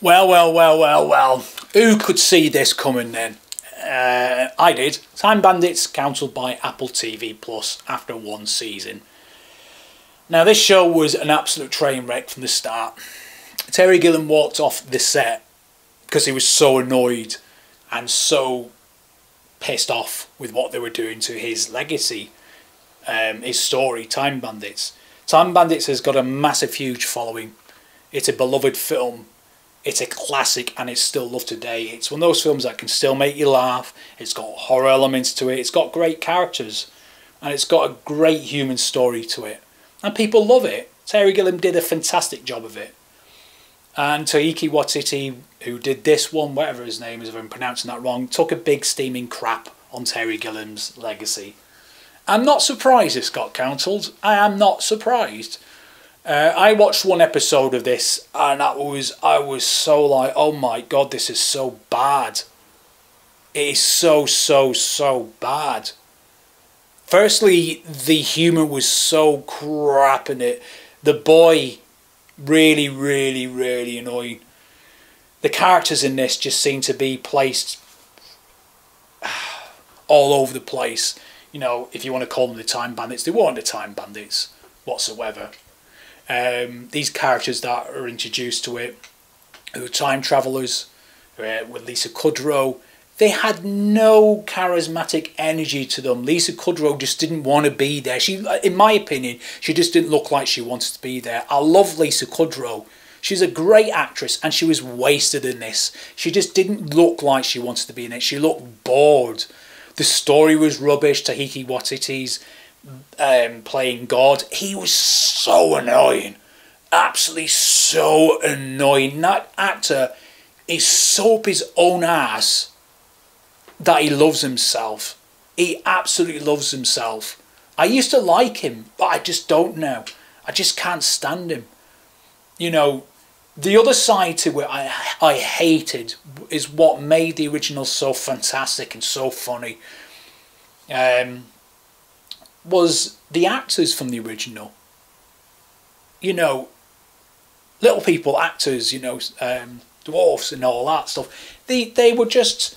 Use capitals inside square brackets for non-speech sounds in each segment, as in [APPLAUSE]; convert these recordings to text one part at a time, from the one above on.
Well, well, well, well, well. Who could see this coming then? Uh, I did. Time Bandits cancelled by Apple TV Plus after one season. Now, this show was an absolute train wreck from the start. Terry Gilliam walked off the set because he was so annoyed and so pissed off with what they were doing to his legacy, um, his story, Time Bandits. Time Bandits has got a massive, huge following. It's a beloved film it's a classic and it's still loved today. It's one of those films that can still make you laugh. It's got horror elements to it. It's got great characters. And it's got a great human story to it. And people love it. Terry Gilliam did a fantastic job of it. And Taika Waititi, who did this one, whatever his name is, if I'm pronouncing that wrong, took a big steaming crap on Terry Gilliam's legacy. I'm not surprised this got cancelled. I am not surprised. Uh, I watched one episode of this and that was I was so like, oh my god, this is so bad. It is so so so bad. Firstly, the humour was so crap in it. The boy, really, really, really annoying. The characters in this just seem to be placed [SIGHS] all over the place. You know, if you want to call them the time bandits, they weren't the time bandits whatsoever. Um, these characters that are introduced to it, who are time travelers, uh, with Lisa Kudrow, they had no charismatic energy to them. Lisa Kudrow just didn't want to be there. She, in my opinion, she just didn't look like she wanted to be there. I love Lisa Kudrow. She's a great actress and she was wasted in this. She just didn't look like she wanted to be in it. She looked bored. The story was rubbish. Taika Waititi's um, playing God, he was so annoying. Absolutely so annoying. That actor is so up his own ass that he loves himself. He absolutely loves himself. I used to like him, but I just don't now. I just can't stand him. You know, the other side to it I, I hated is what made the original so fantastic and so funny. Um, was the actors from the original. You know, little people, actors, you know, um, dwarfs and all that stuff. They they were just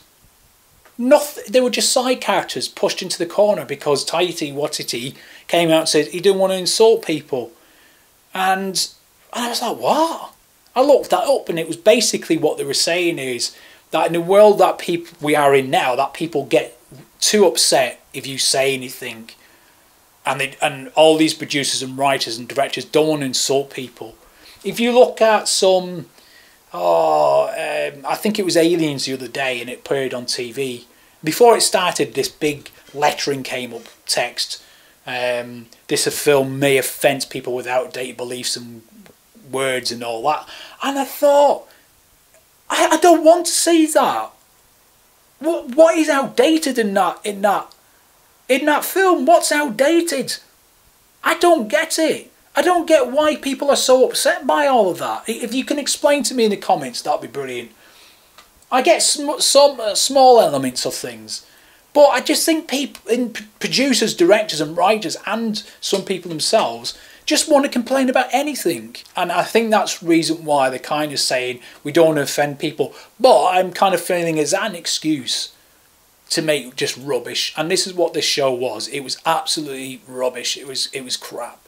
nothing. They were just side characters pushed into the corner because Taika Waititi came out and said he didn't want to insult people, and, and I was like, what? I looked that up, and it was basically what they were saying is that in the world that people we are in now, that people get too upset if you say anything and they, and all these producers and writers and directors don't want to insult people. If you look at some, oh, um, I think it was Aliens the other day, and it appeared on TV. Before it started, this big lettering came up, text. Um, this film may offend people with outdated beliefs and words and all that. And I thought, I, I don't want to see that. What what is outdated in that in that in that film? What's outdated? I don't get it. I don't get why people are so upset by all of that. If you can explain to me in the comments, that'd be brilliant. I get sm some uh, small elements of things, but I just think people, in producers, directors, and writers, and some people themselves, just want to complain about anything. And I think that's the reason why they're kind of saying we don't want to offend people. But I'm kind of feeling it's an excuse to make just rubbish. And this is what this show was. It was absolutely rubbish. It was it was crap.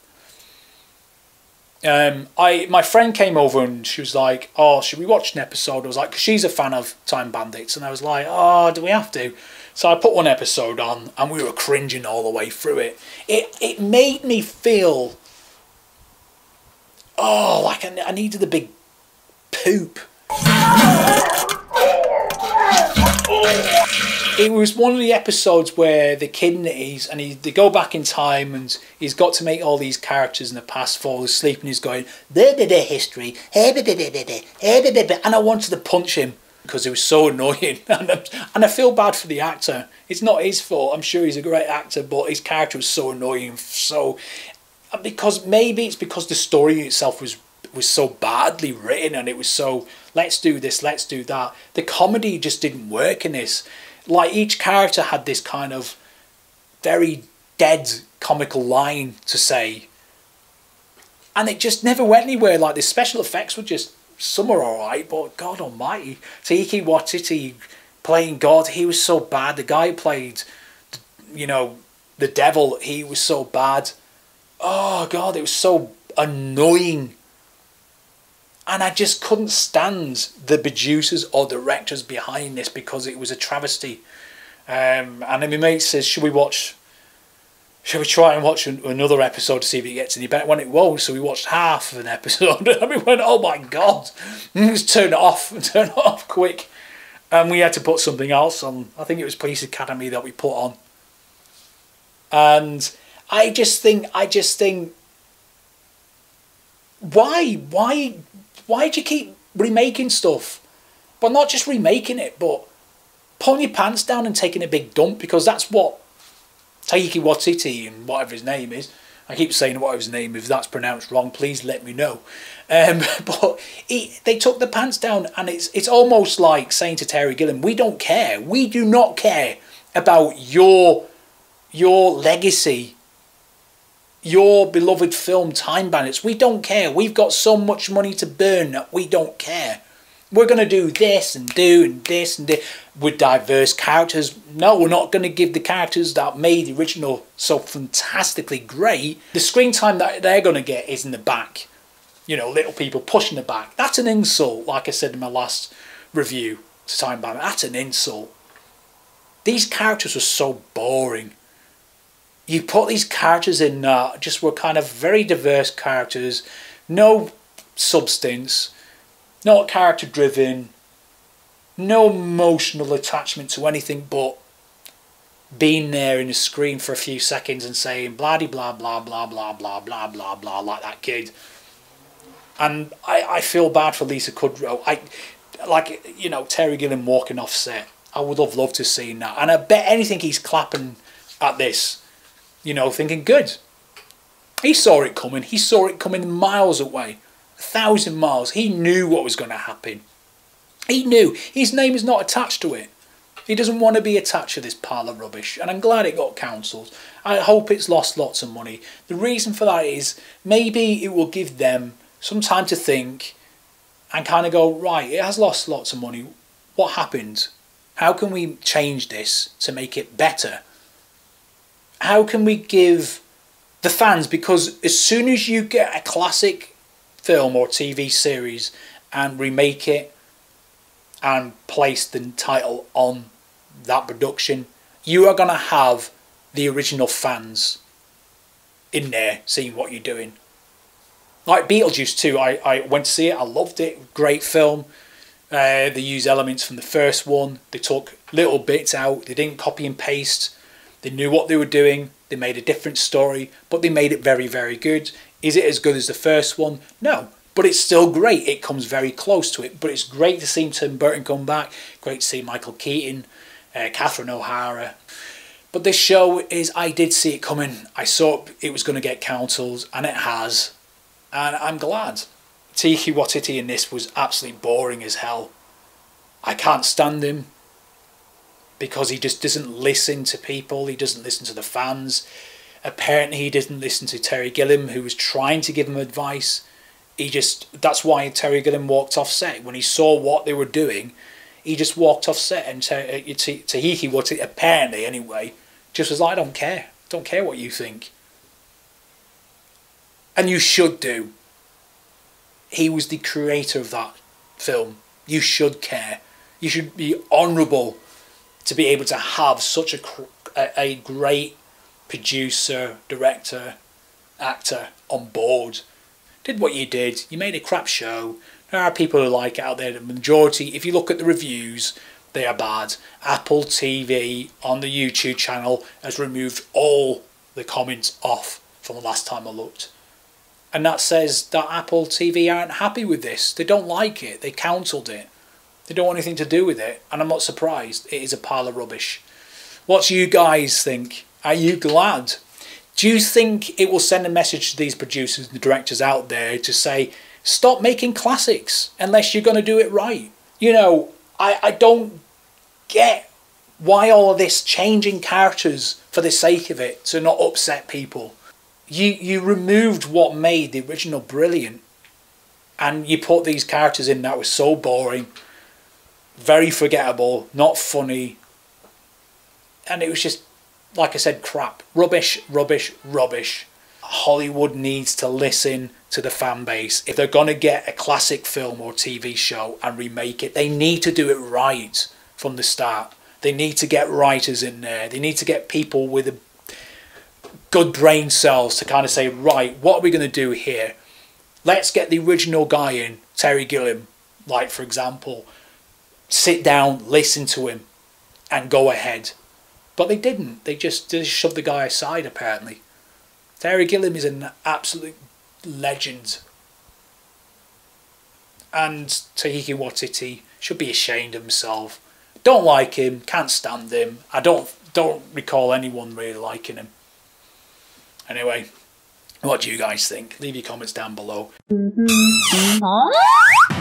Um, I my friend came over and she was like, "Oh, should we watch an episode?" I was like, "Cause she's a fan of Time Bandits," and I was like, "Oh, do we have to?" So I put one episode on, and we were cringing all the way through it. It it made me feel, oh, like I, I needed a big poop. [LAUGHS] It was one of the episodes where the kidneys and he, they go back in time and he's got to make all these characters in the past fall asleep and he's going blah, blah, blah, history. And I wanted to punch him because it was so annoying. [LAUGHS] And, and I feel bad for the actor. It's not his fault. I'm sure he's a great actor but his character was so annoying so because maybe it's because the story itself was was so badly written and it was so let's do this let's do that. The comedy just didn't work in this like each character had this kind of very dead comical line to say and it just never went anywhere like the special effects were just some are alright, but God Almighty, Taika Waititi playing God, he was so bad. The guy who played, you know, the devil, he was so bad. Oh God, it was so annoying. And I just couldn't stand the producers or directors behind this because it was a travesty. Um, and then my mate says, "Should we watch should we try and watch another episode to see if it gets any better? When it won't, so we watched half of an episode [LAUGHS] and we went, oh my god, [LAUGHS] just turn it off, [LAUGHS] turn it off quick. And we had to put something else on. I think it was Police Academy that we put on. And I just think, I just think, why, why, why do you keep remaking stuff? But not just remaking it, but pulling your pants down and taking a big dump because that's what Taiki Watiti and whatever his name is. I keep saying whatever his name, if that's pronounced wrong, please let me know. Um, [LAUGHS] but he, they took the pants down, and it's it's almost like saying to Terry Gilliam, "We don't care. We do not care about your your legacy, your beloved film Time Bandits. We don't care. We've got so much money to burn that we don't care." we're going to do this and do and this and this with diverse characters. No, we're not going to give the characters that made the original so fantastically great. The screen time that they're going to get is in the back. You know, little people pushing the back. That's an insult, like I said in my last review to Time Bomb. That's an insult. These characters were so boring. You put these characters in that just were kind of very diverse characters, no substance not character driven, no emotional attachment to anything but being there in the screen for a few seconds and saying blah blah blah blah blah blah blah blah blah like that kid. And I, I feel bad for Lisa Kudrow. I like you know Terry Gilliam walking off set. I would have loved to see that, and I bet anything he's clapping at this, you know, thinking good. He saw it coming. He saw it coming miles away a thousand miles. He knew what was going to happen. He knew. His name is not attached to it. He doesn't want to be attached to this pile of rubbish, and I'm glad it got cancelled. I hope it's lost lots of money. The reason for that is maybe it will give them some time to think and kind of go, right, it has lost lots of money. What happened? How can we change this to make it better? How can we give the fans, because as soon as you get a classic film or TV series and remake it and place the title on that production, you are going to have the original fans in there seeing what you're doing. Like Beetlejuice 2, I, I went to see it, I loved it, great film. Uh, they used elements from the first one, they took little bits out, they didn't copy and paste, they knew what they were doing, they made a different story, but they made it very, very good. Is it as good as the first one? No, but it's still great. It comes very close to it. But it's great to see Tim Burton come back. Great to see Michael Keaton, uh, Catherine O'Hara. But this show is, I did see it coming. I saw it was going to get cancelled, and it has. And I'm glad. Tiki Watiti in this was absolutely boring as hell. I can't stand him because he just doesn't listen to people. He doesn't listen to the fans. Apparently, he didn't listen to Terry Gilliam, who was trying to give him advice. He just that's why Terry Gilliam walked off set when he saw what they were doing. He just walked off set, and Taika uh, what it apparently anyway just was like, I don't care, don't care what you think, and you should do. He was the creator of that film. You should care. You should be honourable to be able to have such a, a, great producer, director, actor on board. Did what you did, you made a crap show. There are people who like it out there. The majority, if you look at the reviews, they are bad. Apple TV on the YouTube channel has removed all the comments off from the last time I looked. And that says that Apple TV aren't happy with this. They don't like it. They cancelled it. They don't want anything to do with it. And I'm not surprised. It is a pile of rubbish. What do you guys think? Are you glad? Do you think it will send a message to these producers and directors out there to say, stop making classics unless you're going to do it right? You know, I, I don't get why all this changing characters for the sake of it to not upset people. You, you removed what made the original brilliant. And you put these characters in that were so boring, very forgettable, not funny, and it was just, like I said, crap. Rubbish, rubbish, rubbish. Hollywood needs to listen to the fan base. If they're going to get a classic film or TV show and remake it, they need to do it right from the start. They need to get writers in there. They need to get people with a good brain cells to kind of say, right, what are we going to do here? Let's get the original guy in, Terry Gilliam, like for example. Sit down, listen to him, and go ahead. But they didn't. They just, just shoved the guy aside, apparently. Terry Gilliam is an absolute legend. And Taika Waititi should be ashamed of himself. Don't like him, can't stand him. I don't don't recall anyone really liking him. Anyway, what do you guys think? Leave your comments down below. Mm-hmm.